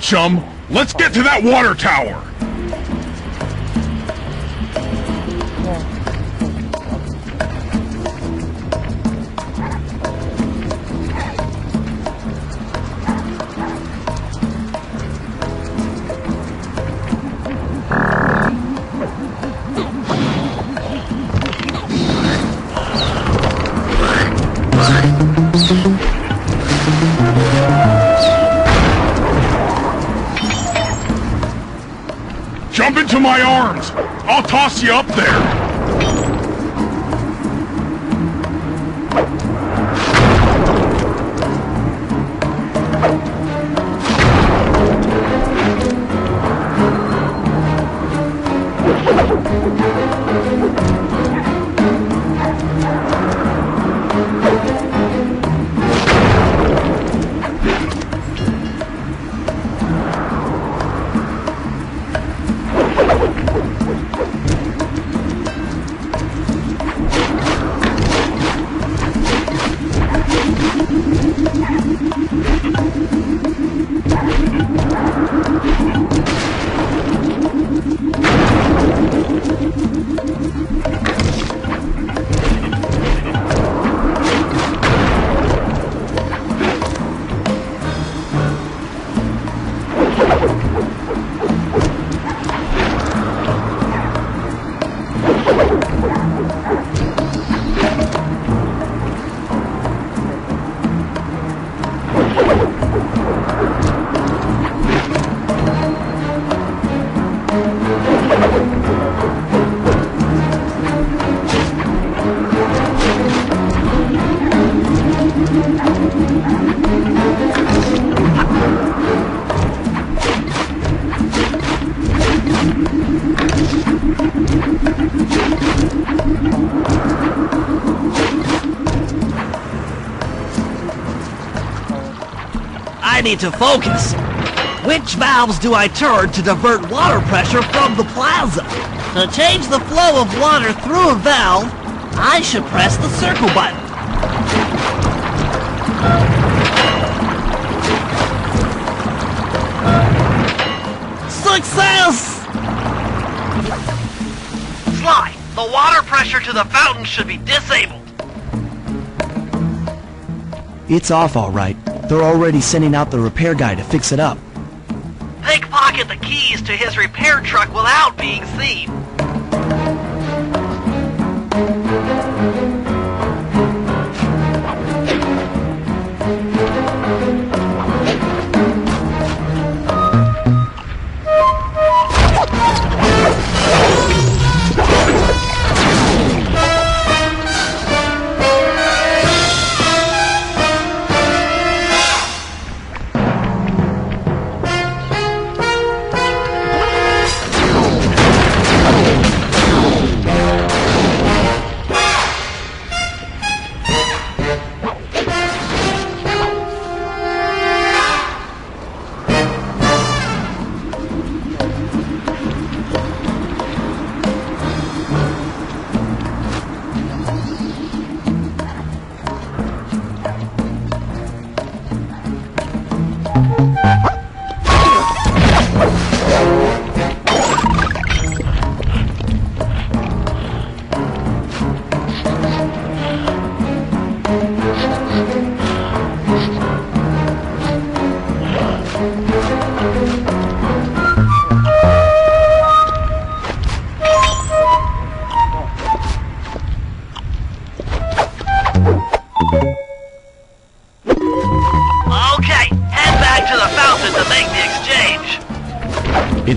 chum. Let's get to that water tower. Into my arms. I'll toss you up there. I need to focus. Which valves do I turn to divert water pressure from the plaza? To change the flow of water through a valve, I should press the circle button. Success! Sly, the water pressure to the fountain should be disabled. It's off all right. They're already sending out the repair guy to fix it up. Pickpocket the keys to his repair truck without being seen.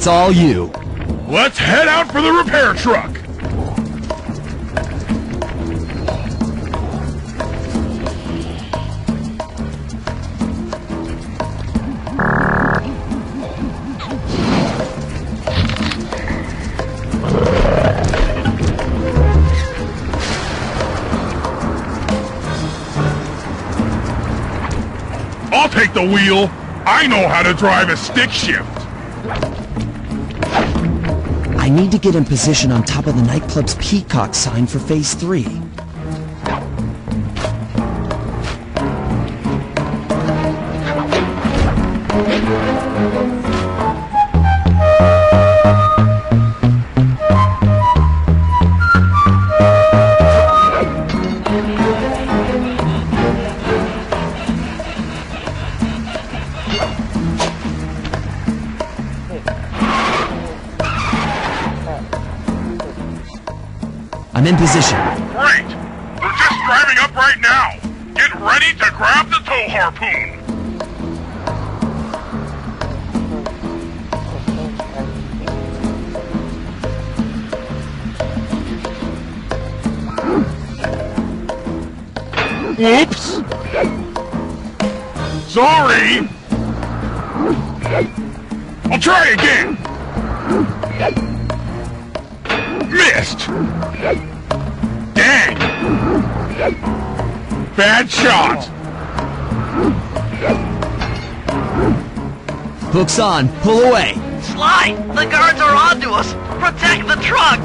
It's all you. Let's head out for the repair truck. I'll take the wheel. I know how to drive a stick shift. I need to get in position on top of the nightclub's peacock sign for phase three. I'm in position. Great! We're just driving up right now! Get ready to grab the tow harpoon! Oops! Sorry! I'll try again! Missed! Dang! Bad shot! Hooks on. Pull away. Sly, the guards are onto us. Protect the truck.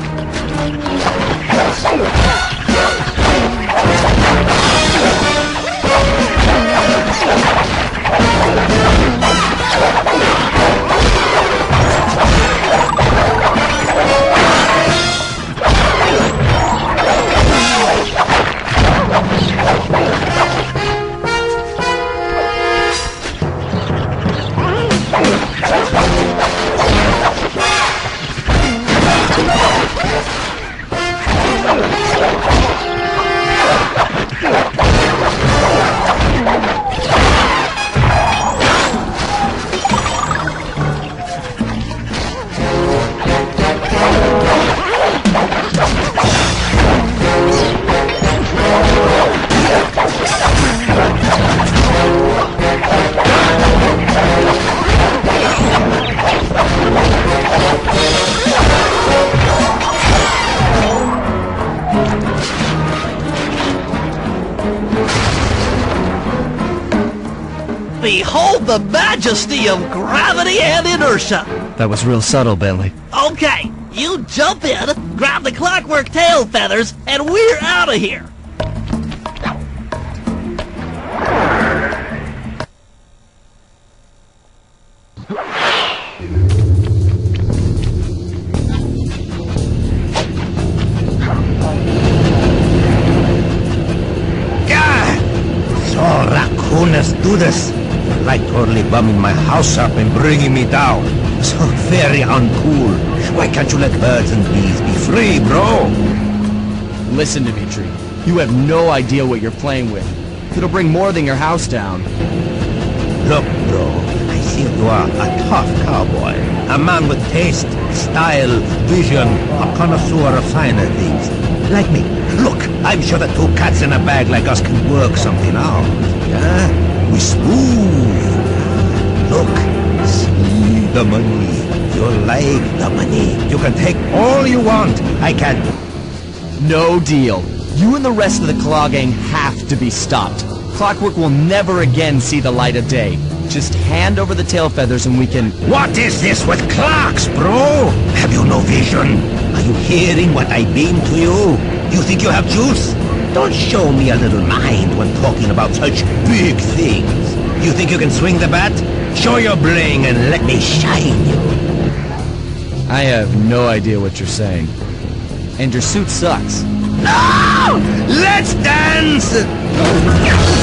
Behold the majesty of gravity and inertia. That was real subtle, Bentley. Okay, you jump in, grab the clockwork tail feathers, and we're out of here. God! So raccooners do this. Like totally bumming my house up and bringing me down. So very uncool. Why can't you let birds and bees be free, bro? Listen to me, Tree. You have no idea what you're playing with. It'll bring more than your house down. Look, bro, I see you are a tough cowboy. A man with taste, style, vision, a connoisseur of finer things. Like me. Look, I'm sure that two cats in a bag like us can work something out. Yeah? We smooth. Look, see the money. You like the money. You can take all you want. I can... No deal. You and the rest of the Klaww Gang have to be stopped. Clockwork will never again see the light of day. Just hand over the tail feathers and we can... What is this with clocks, bro? Have you no vision? Are you hearing what I mean to you? You think you have juice? Don't show me a little mind when talking about such big things. You think you can swing the bat? Show your bling and let me shine you. I have no idea what you're saying. And your suit sucks. No! Let's dance!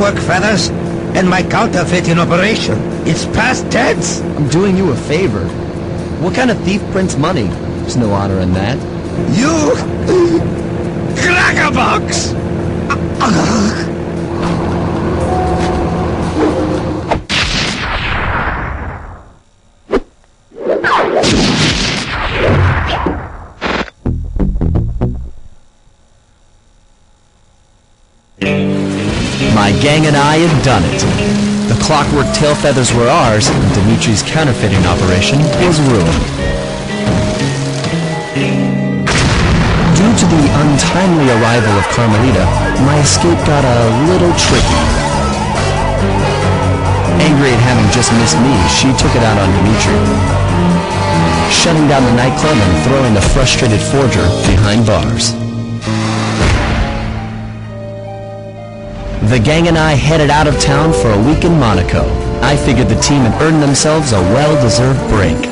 Clockwork feathers? And my counterfeit in operation. It's past tense. I'm doing you a favor. What kind of thief prints money? There's no honor in that. You... Crackerbox! Gang and I had done it. The clockwork tail feathers were ours, and Dimitri's counterfeiting operation was ruined. Due to the untimely arrival of Carmelita, my escape got a little tricky. Angry at having just missed me, she took it out on Dimitri. Shutting down the nightclub and throwing the frustrated forger behind bars. The gang and I headed out of town for a week in Monaco. I figured the team had earned themselves a well-deserved break.